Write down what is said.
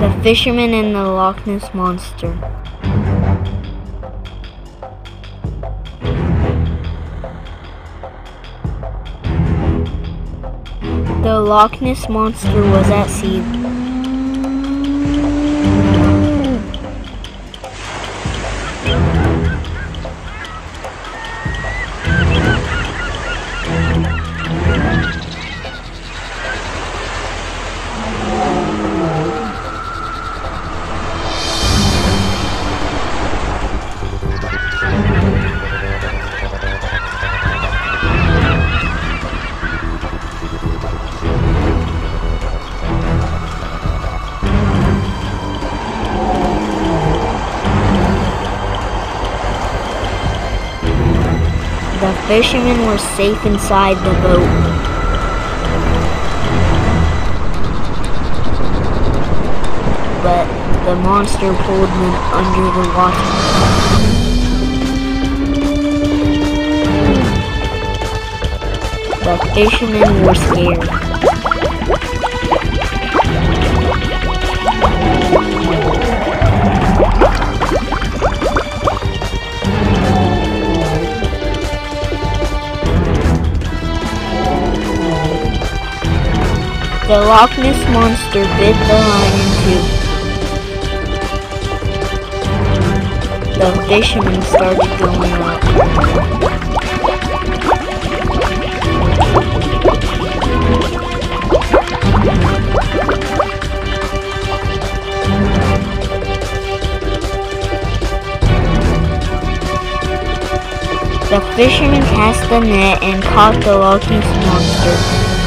The Fisherman and the Loch Ness Monster. The Loch Ness Monster was at sea. Fishermen were safe inside the boat. But the monster pulled them under the water. The fishermen were scared. The Loch Ness Monster bit the line in two. The fisherman started going up. The fishermen cast the net and caught the Loch Ness Monster.